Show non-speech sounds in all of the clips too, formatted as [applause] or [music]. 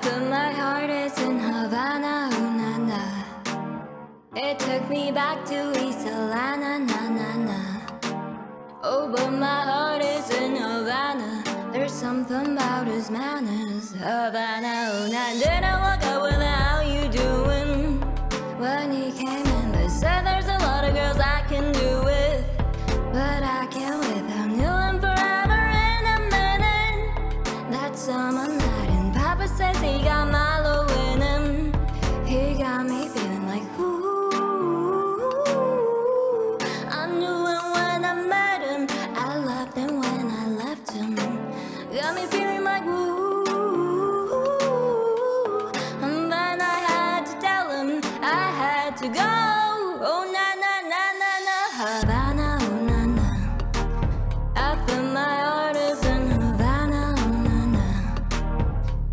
After my heart is in Havana, ooh, na, na. It took me back to East Atlanta, na na na. Oh, but my heart is in Havana. There's something about his manners, Havana. Oh, na didn't walk had to go. Oh na na na na na Havana,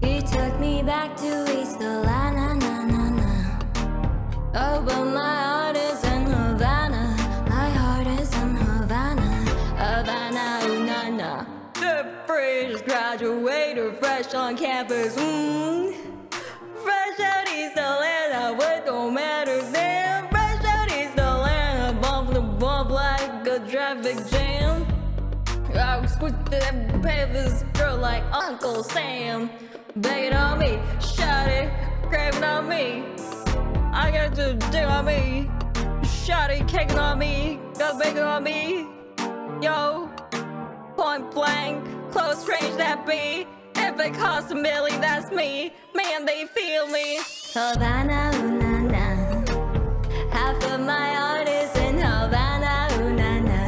he took me back to East Atlanta, nana, nana. oh na na. Oh, fresh on campus. Mm. Fresh out East Atlanta, what don't matter then. Fresh out East Atlanta, bump the bump like a traffic jam. I squeeze that pay this girl like Uncle Sam. Begging on me, shot it, craving on me. I got to do on me. Shot it, caking on me, got bacon on me. Yo, point blank, close range that be. A million, that's me. Man, they feel me. Havana, ooh, na, na. Half of my heart is in Havana, ooh, na, na.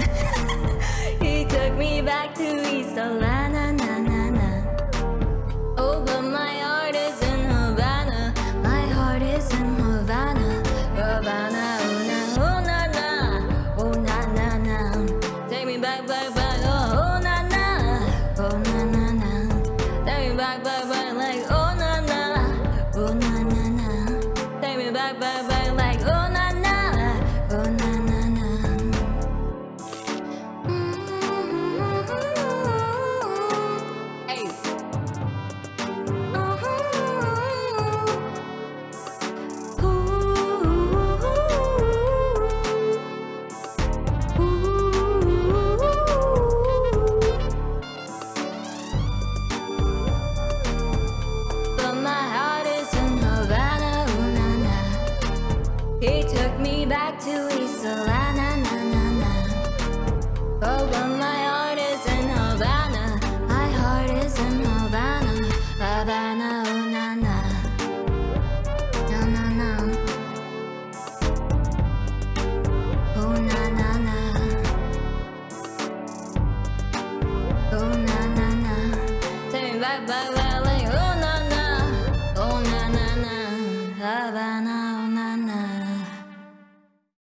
[laughs] he took me back to East Atlanta, na, na, na. Oh, but my heart is in Havana. My heart is in Havana, Havana, oh, na, oh, na, na. Oh, na, na, na. Take me back, back, back,